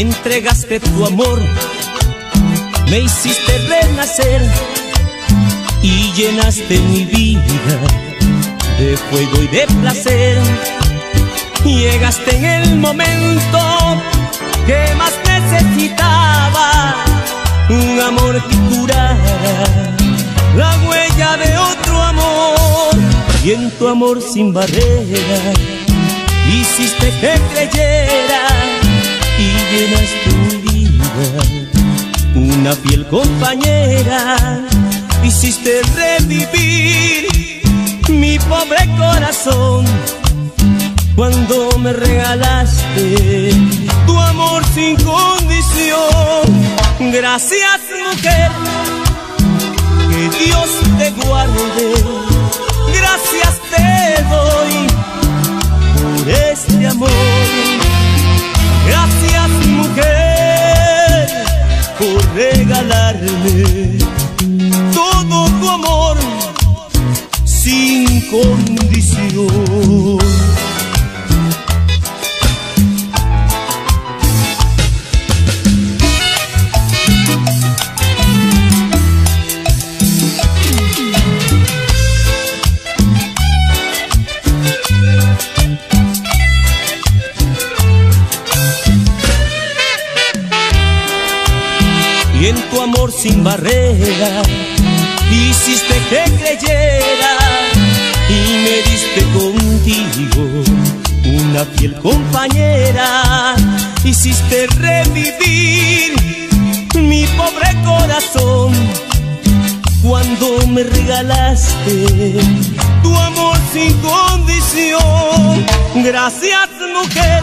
entregaste tu amor, me hiciste renacer y llenaste mi vida de fuego y de placer. Llegaste en el momento que más necesitaba, un amor que curara la huella de otro amor y en tu amor sin barrera hiciste que creyera y llenaste mi vida una fiel compañera hiciste revivir mi pobre corazón cuando me regalaste tu amor sin condición. Gracias mujer que Dios te guarde. Gracias regalarme todo tu amor sin condición. Sin barrera. Hiciste que creyera y me diste contigo una fiel compañera. Hiciste revivir mi pobre corazón cuando me regalaste tu amor sin condición. Gracias mujer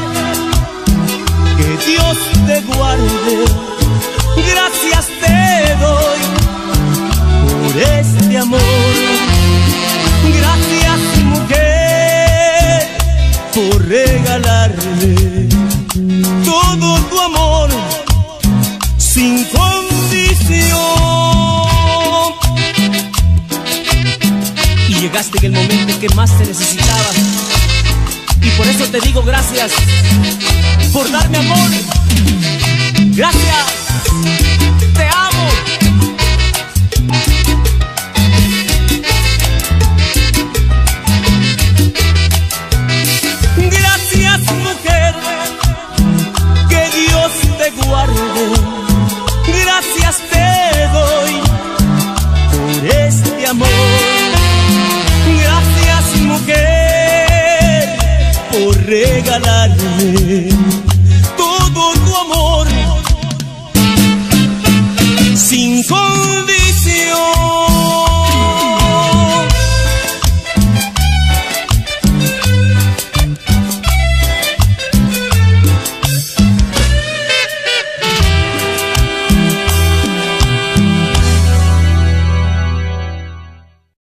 que Dios te guarde gracias te doy por este amor. Gracias mujer por regalarme todo tu amor sin condición. Y llegaste en el momento que más te necesitaba. Y por eso te digo gracias por darme amor. Gracias. regalarme